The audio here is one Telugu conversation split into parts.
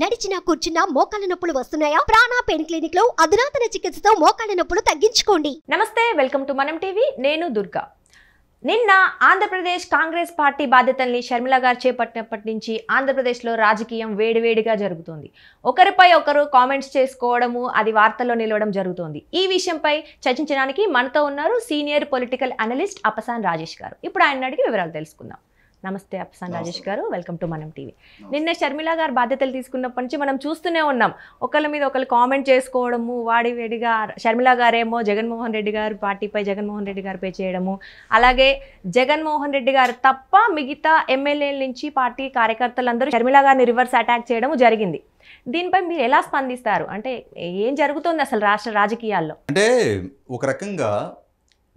నడిచినా కూర్చున్నా మోకాళ్ళ నొప్పులు వస్తున్నాయా? ప్రాణా పెయిన్ క్లినిక్లో అధునాతన చికిత్సతో మోకాళ్ళ నొప్పులు తగ్గించుకోండి. నమస్తే వెల్కమ్ టు మనం టీవీ. నేను దుర్గా. నిన్న ఆంధ్రప్రదేశ్ కాంగ్రెస్ పార్టీ బాధ్యతల్ని షర్మిల గారు చేపట్టినప్పటి నుంచి ఆంధ్రప్రదేశ్లో రాజకీయం వేడివేడిగా జరుగుతుంది. ఒకరిపై ఒకరు కామెంట్స్ చేసుకోవడము అది వార్తల్లో నిలవడం జరుగుతుంది. ఈ విషయంపై చర్చించడానికి మనతో ఉన్నారు సీనియర్ పొలిటికల్ అనలిస్ట్ అపసాన్ రాజేష్ గారు. ఇప్పుడు ఆయన అడిగి వివరాలు తెలుసుకుందాం. నమస్తే అపసాన్ రాజేష్ గారు. వెల్కమ్ టు మనం టీవీ. నిన్న షర్మిల గారు బాధ్యతలు తీసుకున్నప్పటి నుంచి మనం చూస్తూనే ఉన్నాం. ఒకళ్ళ మీద ఒకళ్ళు కామెంట్ చేసుకోవడము వాడి వేడిగా షర్మిల గారేమో జగన్మోహన్ రెడ్డి గారు పార్టీపై జగన్మోహన్ రెడ్డి గారిపై చేయడము. అలాగే జగన్మోహన్ రెడ్డి గారు తప్ప మిగతా ఎమ్మెల్యేల నుంచి పార్టీ కార్యకర్తలందరూ షర్మిల గారిని రివర్స్ అటాక్ చేయడం జరిగింది. దీనిపై మీరు ఎలా స్పందిస్తారు? అంటే ఏం జరుగుతుంది అసలు రాష్ట్ర రాజకీయాల్లో? అంటే ఒక రకంగా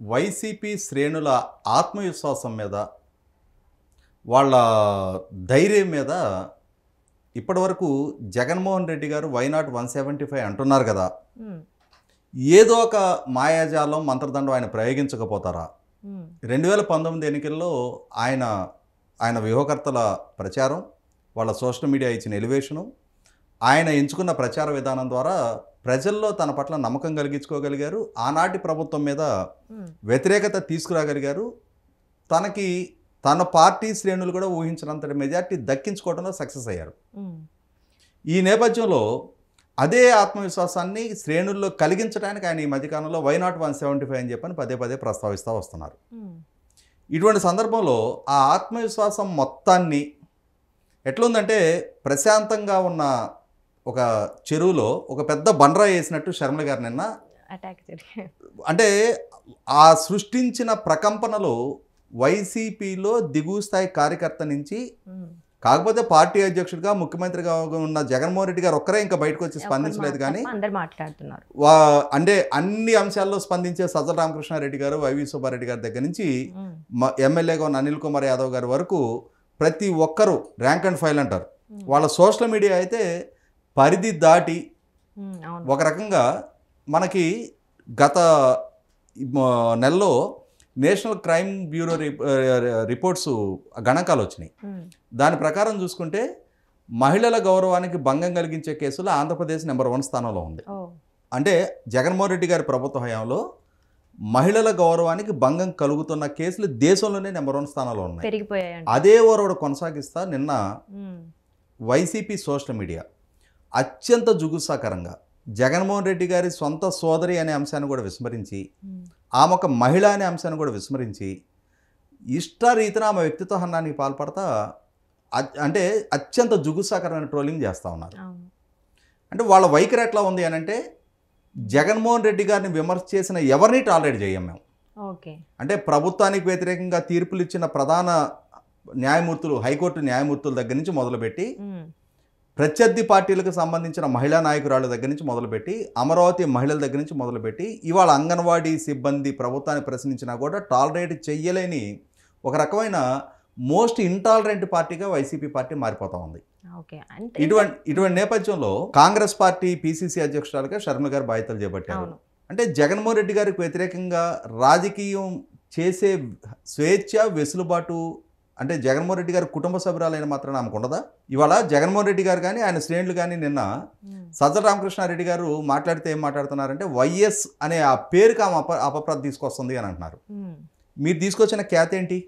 వైసీపీ శ్రేణుల ఆత్మవిశ్వాసం మీద వాళ్ళ ధైర్యం మీద ఇప్పటివరకు జగన్మోహన్ రెడ్డి గారు వైనాట్ వన్ సెవెంటీ ఫైవ్ అంటున్నారు కదా. ఏదో ఒక మాయాజాలం మంత్రదండం ఆయన ప్రయోగించకపోతారా? రెండు వేల పంతొమ్మిది ఎన్నికల్లో ఆయన ఆయన వ్యూహకర్తల ప్రచారం వాళ్ళ సోషల్ మీడియా ఇచ్చిన ఎలివేషను ఆయన ఎంచుకున్న ప్రచార విధానం ద్వారా ప్రజల్లో తన పట్ల నమ్మకం కలిగించుకోగలిగారు. ఆనాటి ప్రభుత్వం మీద వ్యతిరేకత తీసుకురాగలిగారు. తనకి తన పార్టీ శ్రేణులు కూడా ఊహించినంతటి మెజార్టీ దక్కించుకోవడంలో సక్సెస్ అయ్యారు. ఈ నేపథ్యంలో అదే ఆత్మవిశ్వాసాన్ని శ్రేణుల్లో కలిగించడానికి ఆయన ఈ మధ్యకాలంలో why not one seventy five అని చెప్పని పదే పదే ప్రస్తావిస్తూ వస్తున్నారు. ఇటువంటి సందర్భంలో ఆ ఆత్మవిశ్వాసం మొత్తాన్ని ఎట్లుందంటే ప్రశాంతంగా ఉన్న ఒక చెరువులో ఒక పెద్ద బండరా వేసినట్టు శర్మల గారు నిన్న అంటే ఆ సృష్టించిన ప్రకంపనలు వైసీపీలో దిగువ స్థాయి కార్యకర్త నుంచి కాకపోతే పార్టీ అధ్యక్షుడిగా ముఖ్యమంత్రిగా ఉన్న జగన్మోహన్ రెడ్డి గారు ఒక్కరే ఇంకా బయటకు వచ్చి స్పందించలేదు కానీ మాట్లాడుతున్నారు. వా అంటే అన్ని అంశాల్లో స్పందించే సజ్జల రామకృష్ణారెడ్డి గారు వైవి సుబ్బారెడ్డి గారి దగ్గర నుంచి ఎమ్మెల్యేగా ఉన్న అనిల్ కుమార్ యాదవ్ గారి వరకు ప్రతి ఒక్కరూ ర్యాంక్ అండ్ ఫైల్ అంటారు. వాళ్ళ సోషల్ మీడియా అయితే పరిధి దాటి ఒక రకంగా మనకి గత నెలలో నేషనల్ క్రైమ్ బ్యూరో రిప్- రిపోర్ట్స్ గణాంకాలు వచ్చినాయి. దాని ప్రకారం చూసుకుంటే మహిళల గౌరవానికి భంగం కలిగించే కేసులో ఆంధ్రప్రదేశ్ నెంబర్ వన్ స్థానంలో ఉంది. అంటే జగన్మోహన్ రెడ్డి గారి ప్రభుత్వ హయాంలో మహిళల గౌరవానికి భంగం కలుగుతున్న కేసులు దేశంలోనే నెంబర్ వన్ స్థానంలో ఉన్నాయి. అదే ఓరవడు కొనసాగిస్తా నిన్న వైసీపీ సోషల్ మీడియా అత్యంత జుగుసాకరంగా జగన్మోహన్ రెడ్డి గారి సొంత సోదరి అనే అంశాన్ని కూడా విస్మరించి ఆమె ఒక మహిళ అనే అంశాన్ని కూడా విస్మరించి ఇష్టరీతిన ఆమె వ్యక్తిత్వ హన్నానికి పాల్పడతా అంటే అత్యంత జుగుసాకరమైన ట్రోలింగ్ చేస్తూ ఉన్నారు. అంటే వాళ్ళ వైఖరి ఎట్లా ఉంది అని అంటే జగన్మోహన్ రెడ్డి గారిని విమర్శ చేసిన ఎవరిని టాలరేట్ చేయం మేము. ఓకే. అంటే ప్రభుత్వానికి వ్యతిరేకంగా తీర్పులు ఇచ్చిన ప్రధాన న్యాయమూర్తులు హైకోర్టు న్యాయమూర్తుల దగ్గర నుంచి మొదలుపెట్టి ప్రత్యర్థి పార్టీలకు సంబంధించిన మహిళా నాయకురాళ్ళ దగ్గర నుంచి మొదలుపెట్టి అమరావతి మహిళల దగ్గర నుంచి మొదలుపెట్టి ఇవాళ అంగన్వాడీ సిబ్బంది ప్రభుత్వాన్ని ప్రశ్నించినా కూడా టాలరేట్ చెయ్యలేని ఒక రకమైన మోస్ట్ ఇంటాలరెంట్ పార్టీగా వైసీపీ పార్టీ మారిపోతా ఉంది. ఇటువంటి ఇటువంటి నేపథ్యంలో కాంగ్రెస్ పార్టీ పీసీసీ అధ్యక్షురాలుగా శర్మ గారు బాధ్యతలు చేపట్టారు. అంటే జగన్మోహన్ రెడ్డి గారికి వ్యతిరేకంగా రాజకీయం చేసే స్వేచ్ఛ వెసులుబాటు అంటే జగన్మోహన్ రెడ్డి గారి కుటుంబ సభ్యురాలైన మాత్రం ఆమెకు ఉండదా? ఇవాళ జగన్మోహన్ రెడ్డి గారు కానీ ఆయన శ్రేణులు కానీ నిన్న సజ్జల రామకృష్ణారెడ్డి గారు మాట్లాడితే ఏం మాట్లాడుతున్నారంటే వైఎస్ అనే ఆ పేరుకి ఆమె అప అపప్రద తీసుకొస్తుంది అని అంటున్నారు. మీరు తీసుకొచ్చిన ఖ్యాతి ఏంటి?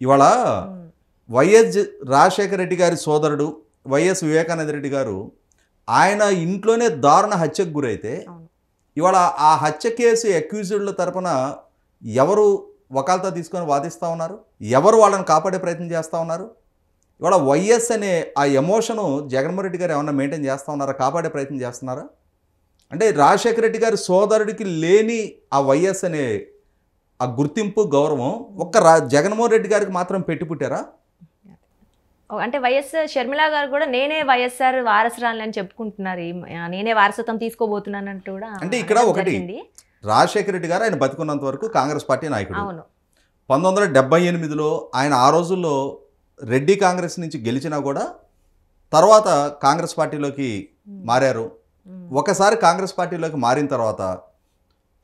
ఇవాళ వైఎస్ రాజశేఖర రెడ్డి గారి సోదరుడు వైఎస్ వివేకానంద రెడ్డి గారు ఆయన ఇంట్లోనే దారుణ హత్యకు గురైతే ఇవాళ ఆ హత్య కేసు అక్యూజ్డ్ల తరపున ఎవరు వకాల్తా తీసుకొని వాదిస్తూ ఉన్నారు. ఎవరు వాళ్ళని కాపాడే ప్రయత్నం చేస్తూ ఉన్నారు? ఇవాళ వైఎస్ అనే ఆ ఎమోషను జగన్మోహన్ రెడ్డి గారు ఏమన్నా మెయింటైన్ చేస్తూ ఉన్నారా? కాపాడే ప్రయత్నం చేస్తున్నారా? అంటే రాజశేఖర రెడ్డి గారి సోదరుడికి లేని ఆ వైఎస్ అనే ఆ గుర్తింపు గౌరవం ఒక్క రా జగన్మోహన్ రెడ్డి గారికి మాత్రం పెట్టి పుట్టారా? అంటే వైఎస్ఆర్ షర్మిల గారు కూడా నేనే వైఎస్ఆర్ వారసురాలని అని చెప్పుకుంటున్నారు నేనే వారసత్వం తీసుకోబోతున్నానంటూ కూడా అంటే ఇక్కడ ఒకటి. రాజశేఖర రెడ్డి గారు ఆయన బతికున్నంత వరకు కాంగ్రెస్ పార్టీ నాయకుడు. పంతొమ్మిది వందల డెబ్బై ఎనిమిదిలో ఆయన ఆ రోజుల్లో రెడ్డి కాంగ్రెస్ నుంచి గెలిచినా కూడా తర్వాత కాంగ్రెస్ పార్టీలోకి మారారు. ఒకసారి కాంగ్రెస్ పార్టీలోకి మారిన తర్వాత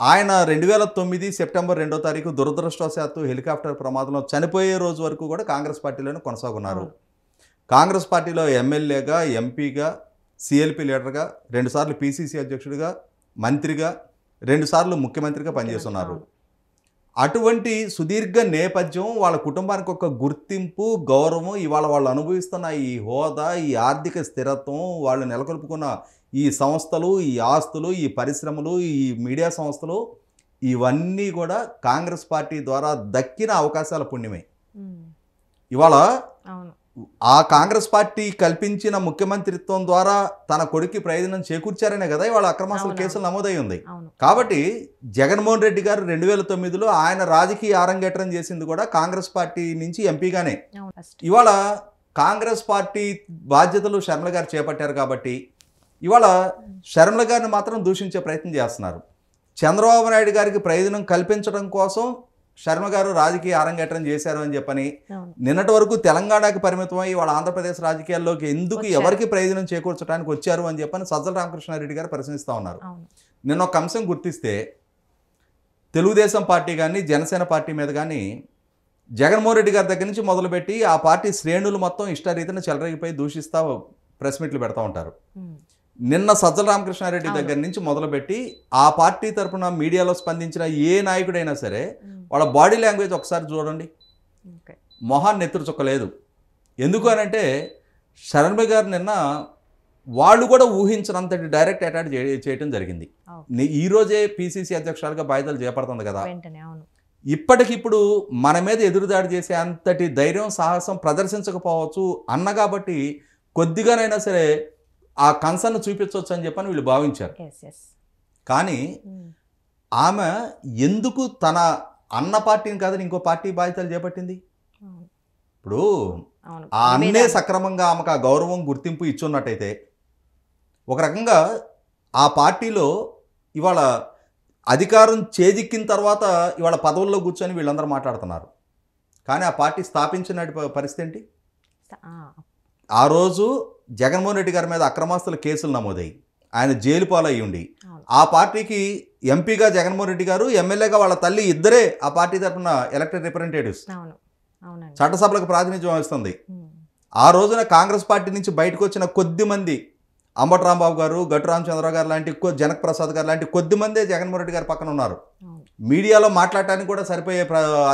ఆయన రెండు వేల తొమ్మిది సెప్టెంబర్ రెండో తారీఖు దురదృష్టవశాత్తు హెలికాప్టర్ ప్రమాదంలో చనిపోయే రోజు వరకు కూడా కాంగ్రెస్ పార్టీలోనే కొనసాగున్నారు. కాంగ్రెస్ పార్టీలో ఎమ్మెల్యేగా ఎంపీగా సిఎల్పి లీడర్గా రెండుసార్లు పిసిసి అధ్యక్షుడిగా మంత్రిగా రెండుసార్లు ముఖ్యమంత్రిగా పనిచేస్తున్నారు. అటువంటి సుదీర్ఘ నేపథ్యం వాళ్ళ కుటుంబానికి ఒక గుర్తింపు గౌరవం ఇవాళ వాళ్ళు అనుభవిస్తున్న ఈ హోదా ఈ ఆర్థిక స్థిరత్వం వాళ్ళు నెలకొల్పుకున్న ఈ సంస్థలు ఈ ఆస్తులు ఈ పరిశ్రమలు ఈ మీడియా సంస్థలు ఇవన్నీ కూడా కాంగ్రెస్ పార్టీ ద్వారా దక్కిన అవకాశాల పుణ్యమే. ఇవాళ ఆ కాంగ్రెస్ పార్టీ కల్పించిన ముఖ్యమంత్రిత్వం ద్వారా తన కొడుక్కి ప్రయోజనం చేకూర్చారనే కదా ఇవాళ అక్రమాస్తుల అవునవును. కేసులు నమోదై ఉంది కాబట్టి జగన్మోహన్ రెడ్డి గారు రెండు వేల తొమ్మిదిలో ఆయన రాజకీయ ఆరంగేట్రం చేసింది కూడా కాంగ్రెస్ పార్టీ నుంచి ఎంపీగానే. ఇవాళ కాంగ్రెస్ పార్టీ బాధ్యతలు శర్మల గారు చేపట్టారు కాబట్టి ఇవాళ శర్మల గారిని మాత్రం దూషించే ప్రయత్నం చేస్తున్నారు. చంద్రబాబు నాయుడు గారికి ప్రయోజనం కల్పించడం కోసం శర్మ గారు రాజకీయ ఆరంగేట్రం చేశారు అని చెప్పని నిన్నటి వరకు తెలంగాణకి పరిమితమై వాళ్ళ ఆంధ్రప్రదేశ్ రాజకీయాల్లోకి ఎందుకు. ఎవరికి ప్రయోజనం చేకూర్చడానికి వచ్చారు అని చెప్పని సజ్జల రామకృష్ణారెడ్డి గారు ప్రశ్నిస్తూ ఉన్నారు. నిన్న ఒక అంశం గుర్తిస్తే తెలుగుదేశం పార్టీ కానీ జనసేన పార్టీ మీద కానీ జగన్మోహన్ రెడ్డి గారి దగ్గర నుంచి మొదలుపెట్టి ఆ పార్టీ శ్రేణులు మొత్తం ఇష్టారీతిన చెలరగిపోయి దూషిస్తూ ప్రెస్ మీట్లు పెడతా ఉంటారు. నిన్న సజ్జల రామకృష్ణారెడ్డి. దగ్గర నుంచి మొదలుపెట్టి ఆ పార్టీ తరపున మీడియాలో స్పందించిన ఏ నాయకుడైనా సరే వాళ్ళ బాడీ లాంగ్వేజ్ ఒకసారి చూడండి. మొహాన్ని నెత్తురు చుక్కలేదు. ఎందుకు అనంటే శరణ్ గారు నిన్న వాళ్ళు కూడా ఊహించినంతటి డైరెక్ట్ అటాక్ చే- చేయటం జరిగింది. ఓకే. ని- ఈ రోజే పిసిసి అధ్యక్షురాలుగా బాధ్యతలు చేపడుతుంది కదా. ఇప్పటికిప్పుడు మన మీద ఎదురుదాడి చేసే అంతటి ధైర్యం సాహసం ప్రదర్శించకపోవచ్చు అన్న కాబట్టి కొద్దిగానైనా సరే ఆ కన్సర్న్ చూపించవచ్చు అని చెప్పని వీళ్ళు భావించారు. కానీ ఆమె ఎందుకు తన అన్న పార్టీని కాదని ఇంకో పార్టీ బాధ్యతలు చేపట్టింది? ఇప్పుడు ఆ అన్నే. సక్రమంగా ఆమెకు ఆ గౌరవం గుర్తింపు ఇచ్చున్నట్టయితే ఒక రకంగా ఆ పార్టీలో ఇవాళ అధికారం చేజిక్కిన తర్వాత ఇవాళ పదవుల్లో కూర్చొని వీళ్ళందరూ మాట్లాడుతున్నారు. కానీ ఆ పార్టీ స్థాపించిన పరిస్థితి ఏంటి? ఆ రోజు జగన్మోహన్ రెడ్డి గారి మీద అక్రమాస్తుల కేసులు నమోదయ్యి. ఆయన జైలు పాలయ్యి ఉండి అవును ఆ పార్టీకి ఎంపీగా జగన్మోహన్ రెడ్డి గారు ఎమ్మెల్యేగా వాళ్ళ తల్లి ఇద్దరే ఆ పార్టీ తరఫున ఎలక్టెడ్ రిప్రజెంటేటివ్స్. చట్టసభలకు ప్రాతినిధ్యం వహిస్తుంది. ఆ రోజున కాంగ్రెస్ పార్టీ నుంచి బయటకు వచ్చిన కొద్ది మంది అంబటి రాంబాబు గారు గట్టు రామచంద్రరావు గారు లాంటి జనక్ ప్రసాద్ గారు లాంటి కొద్ది మందే జగన్మోహన్ రెడ్డి గారి పక్కన ఉన్నారు. మీడియాలో మాట్లాడటానికి కూడా సరిపోయే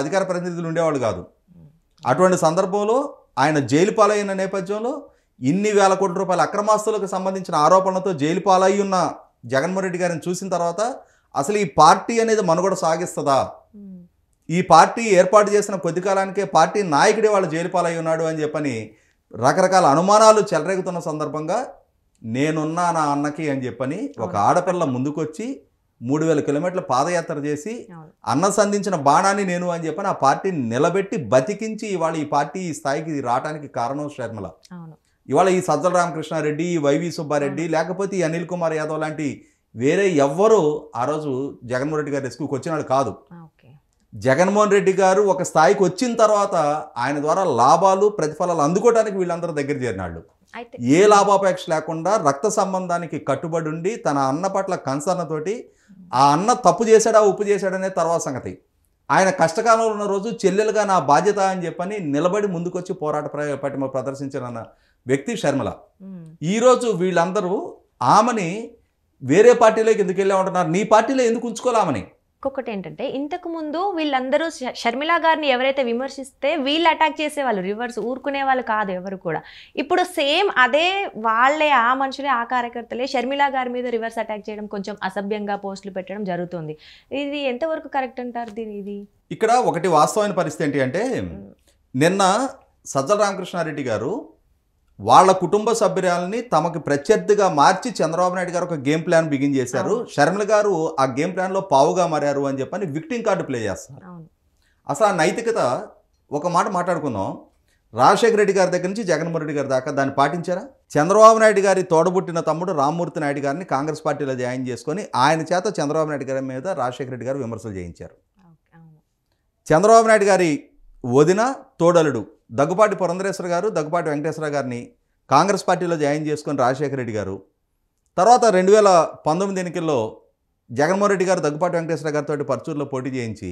అధికార ప్రతినిధులు ఉండేవాళ్ళు కాదు. అటువంటి సందర్భంలో ఆయన జైలు పాలైన నేపథ్యంలో ఇన్ని వేల కోట్ల రూపాయల అక్రమాస్తులకు సంబంధించిన ఆరోపణలతో జైలు పాలై ఉన్న జగన్మోహన్ రెడ్డి గారిని చూసిన తర్వాత అసలు ఈ పార్టీ అనేది మనుగడ సాగిస్తుందా? ఈ పార్టీ ఏర్పాటు చేసిన కొద్ది కాలానికే పార్టీ నాయకుడే వాళ్ళు జైలు పాలై ఉన్నాడు అని చెప్పని రకరకాల అనుమానాలు చెలరేగుతున్న సందర్భంగా నేనున్నా నా అన్నకి అని చెప్పని ఒక. ఆడపిల్ల ముందుకొచ్చి మూడు వేల కిలోమీటర్ల పాదయాత్ర చేసి అన్న సంధించిన బాణాన్ని నేను అని చెప్పని ఆ పార్టీని నిలబెట్టి బతికించి ఇవాళ ఈ పార్టీ ఈ స్థాయికి రావడానికి కారణం షర్మిల అవును. ఇవాళ ఈ సజ్జల రామకృష్ణారెడ్డి ఈ వైవి సుబ్బారెడ్డి లేకపోతే ఈ అనిల్ కుమార్ యాదవ్ లాంటి వేరే ఎవ్వరూ ఆ రోజు జగన్మోహన్ రెడ్డి గారి రెస్క్యూకి వచ్చినాడు కాదు. జగన్మోహన్ రెడ్డి గారు ఒక స్థాయికి వచ్చిన తర్వాత ఆయన ద్వారా లాభాలు ప్రతిఫలాలు అందుకోవడానికి వీళ్ళందరూ దగ్గర చేరినాళ్ళు. ఏ లాభాపేక్ష లేకుండా రక్త సంబంధానికి కట్టుబడి ఉండి తన అన్న పట్ల కన్సర్న్ తోటి ఆ అన్న తప్పు చేశాడా ఉప్పు చేశాడనే తర్వాత సంగతి. ఆయన కష్టకాలంలో ఉన్న రోజు చెల్లెలుగా నా బాధ్యత అని చెప్పని నిలబడి ముందుకొచ్చి పోరాట ప్ర- పటిమ ప్రదర్శించిన వ్యక్తి షర్మిల ఉమ్, ఈరోజు వీళ్ళందరూ ఆమెని వేరే పార్టీలోకి ఎందుకు వెళ్ళా ఉంటున్నారు నీ పార్టీలో ఎందుకు ఉంచుకోవాలి ఆమెని? ఇంకొకటి ఏంటంటే ఇంతకు ముందు వీళ్ళందరూ షర్మిల గారిని ఎవరైతే విమర్శిస్తే వీళ్ళు అటాక్ చేసేవాళ్ళు రివర్స్ ఊరుకునే వాళ్ళు కాదు ఎవరు కూడా. ఇప్పుడు సేమ్ అదే వాళ్ళే ఆ మనుషులే ఆ కార్యకర్తలే షర్మిల గారి మీద రివర్స్ అటాక్ చేయడం కొంచెం అసభ్యంగా పోస్టులు పెట్టడం జరుగుతుంది. ఇది ఎంతవరకు కరెక్ట్ అంటారు దీని ఇది? ఇక్కడ ఒకటి వాస్తవమైన పరిస్థితి ఏంటి అంటే నిన్న సజ్జల రామకృష్ణారెడ్డి గారు వాళ్ళ కుటుంబ సభ్యురాలని తమకు ప్రత్యర్థిగా మార్చి చంద్రబాబు నాయుడు గారు ఒక గేమ్ ప్లాన్ బిగిన్ చేశారు. షర్మిల గారు ఆ గేమ్ ప్లాన్లో పావుగా మారారు అని చెప్పని విక్టింగ్ కార్డు ప్లే చేస్తున్నారు. అవును. అసలు ఆ నైతికత ఒక మాట మాట్లాడుకుందాం. రాజశేఖర రెడ్డి గారి దగ్గర నుంచి జగన్మోహన్ రెడ్డి గారి దాకా దాన్ని పాటించారా? చంద్రబాబు నాయుడు గారి తోడబుట్టిన తమ్ముడు రామ్మూర్తి నాయుడు గారిని కాంగ్రెస్ పార్టీలో జాయిన్ చేసుకొని ఆయన చేత చంద్రబాబు నాయుడు గారి మీద రాజశేఖర రెడ్డి గారు విమర్శలు చేయించారు. చంద్రబాబు నాయుడు గారి వదిన తోడలుడు. దగ్గుపాటి పురంధరేశ్వర గారు దగ్గుపాటి వెంకటేశ్వర గారిని కాంగ్రెస్ పార్టీలో జాయిన్ చేసుకొని రాజశేఖర రెడ్డి గారు. తర్వాత రెండు వేల పంతొమ్మిది ఎన్నికల్లో జగన్మోహన్ రెడ్డి గారు దగ్గుపాటి వెంకటేశ్వర గారితో పర్చూరులో పోటీ చేయించి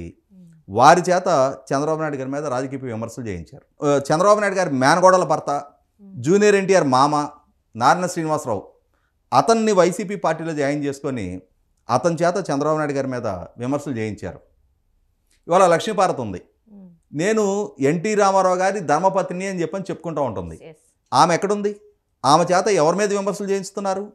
వారి చేత చంద్రబాబు నాయుడు గారి మీద రాజకీయ విమర్శలు చేయించారు. చంద్రబాబు నాయుడు గారి మేనగోడల భర్త జూనియర్ ఎన్టీఆర్ మామ నారాయణ శ్రీనివాసరావు అతన్ని వైసీపీ పార్టీలో జాయిన్ చేసుకొని అతని చేత చంద్రబాబు నాయుడు గారి మీద విమర్శలు చేయించారు. ఇవాళ లక్ష్మీపార్వతి ఉంది. నేను ఎన్టీ రామారావు గారి ధర్మపత్ని అని చెప్పని చెప్పుకుంటూ ఉంటుంది. ఆమె ఎక్కడుంది? ఆమె చేత ఎవరి మీద విమర్శలు చేయిస్తున్నారు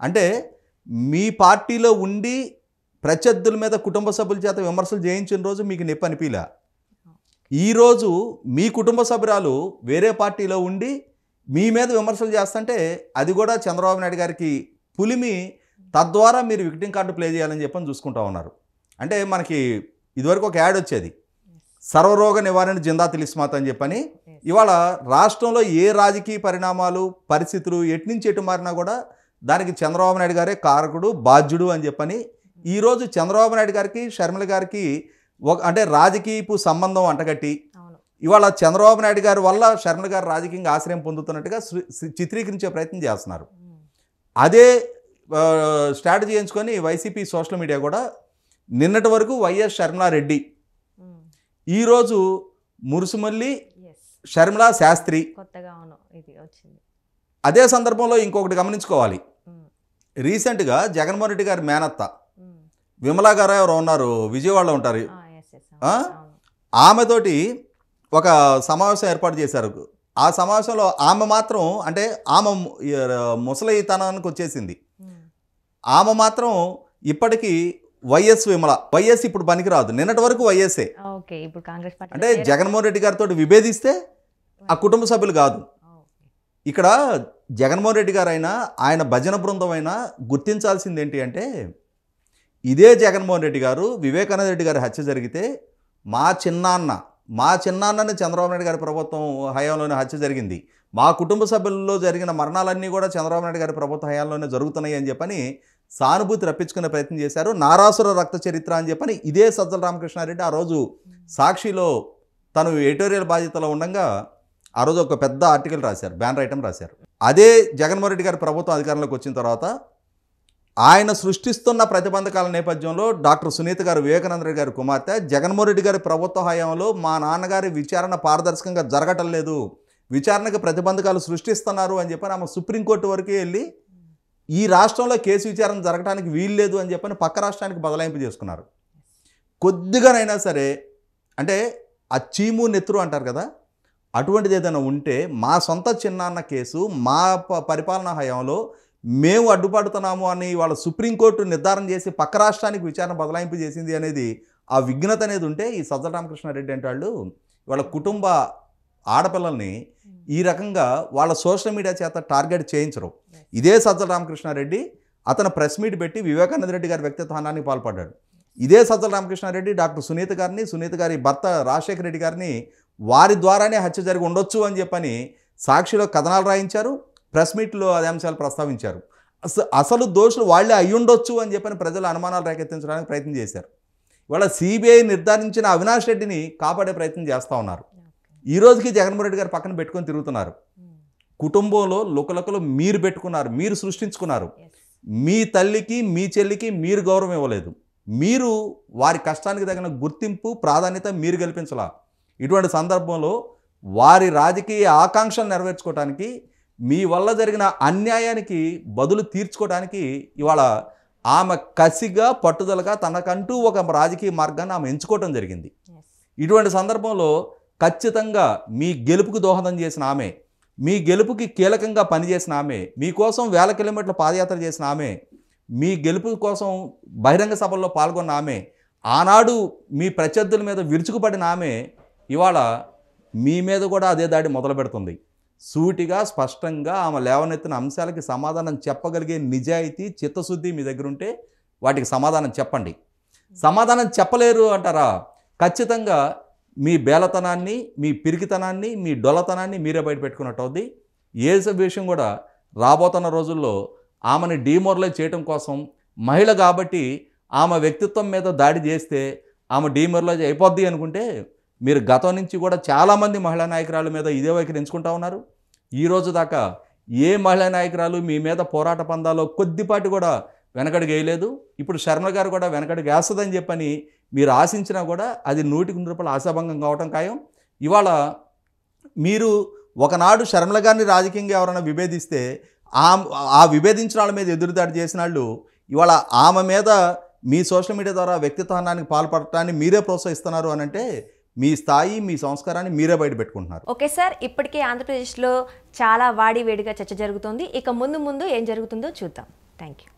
అంటే మీ పార్టీలో ఉండి ప్రత్యర్థుల మీద కుటుంబ సభ్యుల చేత విమర్శలు చేయించిన రోజు మీకు నొప్పి అనిపించలే ఈరోజు మీ కుటుంబ సభ్యురాలు వేరే పార్టీలో ఉండి మీ మీద విమర్శలు చేస్తుంటే అది కూడా చంద్రబాబు నాయుడు గారికి పులిమి తద్వారా మీరు విక్టింగ్ కార్డు ప్లే చేయాలని చెప్పని చూసుకుంటా ఉన్నారు. అంటే మనకి ఇదివరకు ఒక యాడ్ వచ్చేది. సర్వరోగ నివారణ జిందా తిలిస్మాత్ అని చెప్పని. ఇవాళ రాష్ట్రంలో ఏ రాజకీయ పరిణామాలు పరిస్థితులు ఎటు నుంచి ఎటు మారినా కూడా దానికి చంద్రబాబు నాయుడు గారే కారకుడు బాధ్యుడు అని చెప్పని ఈరోజు చంద్రబాబు నాయుడు గారికి షర్మిల గారికి ఒక అంటే రాజకీయపు సంబంధం అంటగట్టి ఇవాళ చంద్రబాబు నాయుడు గారి వల్ల షర్మిల గారు రాజకీయంగా ఆశ్రయం పొందుతున్నట్టుగా చిత్రీకరించే ప్రయత్నం చేస్తున్నారు ఉమ్. అదే స్ట్రాటజీ ఎంచుకొని వైసీపీ సోషల్ మీడియా కూడా నిన్నటి వరకు వైఎస్ షర్మిలారెడ్డి. ఈరోజు మురుసుమల్లి. షర్మిలా శాస్త్రి కొత్తగా అవును ఇది వచ్చింది అదే సందర్భంలో ఇంకొకటి గమనించుకోవాలి. రీసెంట్గా జగన్మోహన్ రెడ్డి గారి మేనత్త. విమలా గారు ఎవరు ఉన్నారు విజయవాడలో ఉంటారు. ఆమెతోటి ఒక సమావేశం ఏర్పాటు చేశారు ఆ సమావేశంలో ఆమె మాత్రం అంటే ఆమె ముసలితనానికి వచ్చేసింది. ఆమె మాత్రం ఇప్పటికీ వైఎస్ విమల. వైఎస్ ఇప్పుడు పనికిరాదు. నిన్నటి వరకు వైఎస్ఏ అంటే జగన్మోహన్ రెడ్డి గారితో విభేదిస్తే ఆ కుటుంబ సభ్యులు కాదు. ఇక్కడ జగన్మోహన్ రెడ్డి గారు అయినా ఆయన భజన బృందం అయినా గుర్తించాల్సింది ఏంటి అంటే ఇదే జగన్మోహన్ రెడ్డి గారు వివేకానంద రెడ్డి గారి హత్య జరిగితే మా చిన్నాన్న మా చిన్నాన్నని చంద్రబాబు నాయుడు గారి ప్రభుత్వం హయాంలోనే హత్య జరిగింది. మా కుటుంబ సభ్యుల్లో జరిగిన మరణాలన్నీ కూడా చంద్రబాబు నాయుడు గారి ప్రభుత్వ హయాంలోనే జరుగుతున్నాయి అని చెప్పని సానుభూతి రప్పించుకునే ప్రయత్నం చేశారు. నారాసుర రక్త చరిత్ర అని చెప్పని ఇదే సజ్జల రామకృష్ణారెడ్డి ఆ రోజు సాక్షిలో తను ఎడిటోరియల్ బాధ్యతలో ఉండగా ఆ రోజు ఒక పెద్ద ఆర్టికల్ రాశారు బ్యానర్ ఐటమ్ రాశారు. అదే జగన్మోహన్ రెడ్డి గారి ప్రభుత్వం అధికారంలోకి వచ్చిన తర్వాత ఆయన సృష్టిస్తున్న ప్రతిబంధకాల నేపథ్యంలో డాక్టర్ సునీత గారు వివేకానంద గారి కుమార్తె జగన్మోహన్ రెడ్డి గారి ప్రభుత్వ హయాంలో మా నాన్నగారి విచారణ పారదర్శకంగా జరగటం లేదు విచారణకు ప్రతిబంధకాలు సృష్టిస్తున్నారు అని చెప్పని ఆమె సుప్రీంకోర్టు వరకు వెళ్ళి ఈ రాష్ట్రంలో కేసు విచారణ జరగడానికి వీల్లేదు అని చెప్పని పక్క రాష్ట్రానికి బదలాయింపు చేసుకున్నారు. కొద్దిగానైనా సరే అంటే ఆ చీము నెత్తురు అంటారు కదా అటువంటిది ఏదైనా ఉంటే మా సొంత చిన్నాన్న కేసు మా ప- పరిపాలనా హయాంలో మేము అడ్డుపడుతున్నాము అని వాళ్ళ సుప్రీంకోర్టు నిర్ధారణ చేసి పక్క రాష్ట్రానికి విచారణ బదలాయింపు చేసింది అనేది ఆ విఘ్నత అనేది ఉంటే ఈ సజ్జల రామకృష్ణారెడ్డి అంటే వాళ్ళు వాళ్ళ కుటుంబ ఆడపిల్లల్ని ఈ రకంగా వాళ్ళ సోషల్ మీడియా చేత టార్గెట్ చేయించరు. ఇదే సజ్జల రామకృష్ణారెడ్డి అతను ప్రెస్ మీట్ పెట్టి వివేకానంద రెడ్డి గారి వ్యక్తిత్వానికి పాల్పడ్డాడు. ఇదే సజ్జల రామకృష్ణారెడ్డి డాక్టర్ సునీత గారిని సునీత గారి భర్త రాజశేఖర రెడ్డి గారిని వారి ద్వారానే హత్య జరిగి ఉండొచ్చు అని చెప్పని సాక్షిలో కథనాలు రాయించారు. ప్రెస్ మీట్లో అదే అంశాలు ప్రస్తావించారు. అస- అసలు దోషులు వాళ్ళే అయ్యుండొచ్చు అని చెప్పని ప్రజలు అనుమానాలు రేకెత్తించడానికి ప్రయత్నం చేశారు. ఇవాళ సిబిఐ నిర్ధారించిన అవినాష్ రెడ్డిని కాపాడే ప్రయత్నం చేస్తూ ఉన్నారు. ఈ రోజుకి జగన్మోహన్ రెడ్డి గారు పక్కన పెట్టుకొని తిరుగుతున్నారు. కుటుంబంలో లుకలకలు మీరు పెట్టుకున్నారు మీరు సృష్టించుకున్నారు. మీ తల్లికి మీ చెల్లికి మీరు గౌరవం ఇవ్వలేదు. మీరు వారి కష్టానికి తగిన గుర్తింపు ప్రాధాన్యత మీరు కల్పించలా ఇటువంటి సందర్భంలో వారి రాజకీయ ఆకాంక్షలు నెరవేర్చుకోవడానికి మీ వల్ల జరిగిన అన్యాయానికి బదులు తీర్చుకోవడానికి ఇవాళ ఆమె కసిగా పట్టుదలగా తనకంటూ ఒక రాజకీయ మార్గాన్ని ఆమె ఎంచుకోవటం జరిగింది. ఇటువంటి సందర్భంలో ఖచ్చితంగా మీ గెలుపుకు దోహదం చేసిన ఆమె మీ గెలుపుకి కీలకంగా పనిచేసిన ఆమె మీకోసం వేల కిలోమీటర్ల పాదయాత్ర చేసిన ఆమె మీ గెలుపు కోసం బహిరంగ సభల్లో పాల్గొన్న ఆమె ఆనాడు మీ ప్రత్యర్థుల మీద విరుచుకుపడిన ఆమె ఇవాళ మీ మీద కూడా అదే దాడి మొదలు పెడుతుంది సూటిగా స్పష్టంగా ఆమె లేవనెత్తిన అంశాలకి సమాధానం చెప్పగలిగే నిజాయితీ చిత్తశుద్ధి మీ దగ్గర ఉంటే వాటికి సమాధానం చెప్పండి. సమాధానం చెప్పలేరు అంటారా? ఖచ్చితంగా మీ బేలతనాన్ని మీ పిరికితనాన్ని మీ డొల్లతనాన్ని మీరే బయట పెట్టుకున్నట్టు అవుద్ది. ఏ విషయం కూడా రాబోతున్న రోజుల్లో ఆమెను డీమోరలైజ్ చేయడం కోసం మహిళ కాబట్టి ఆమె వ్యక్తిత్వం మీద దాడి చేస్తే ఆమె డీమోరలైజ్ అయిపోద్ది అనుకుంటే మీరు గతం నుంచి కూడా చాలామంది మహిళా నాయకురాల మీద ఇదే వైఖరి ఎంచుకుంటా ఉన్నారు. ఈరోజు దాకా ఏ మహిళా నాయకురాలు మీ మీద పోరాట పందాలో కొద్దిపాటి కూడా వెనకడుగు వేయలేదు. ఇప్పుడు శర్మ గారు కూడా వెనకడుగు వేస్తుందని చెప్పని మీరు ఆశించినా కూడా అది నూటికి నూరు రూపాయలు ఆశాభంగం కావటం ఖాయం. ఇవాళ మీరు ఒకనాడు శర్మల గారిని రాజకీయంగా ఎవరైనా విభేదిస్తే ఆ ఆ విభేదించిన వాళ్ళ మీద ఎదురుదాడి చేసిన వాళ్ళు ఇవాళ ఆమె మీద మీ సోషల్ మీడియా ద్వారా వ్యక్తిత్వానికి పాల్పడటాన్ని మీరే ప్రోత్సహిస్తున్నారు అని అంటే మీ స్థాయి మీ సంస్కారాన్ని మీరే బయట పెట్టుకుంటున్నారు. ఓకే సార్ ఇప్పటికే ఆంధ్రప్రదేశ్లో చాలా వాడి వేడిగా చర్చ జరుగుతోంది. ఇక ముందు ముందు ఏం జరుగుతుందో చూద్దాం. Thank you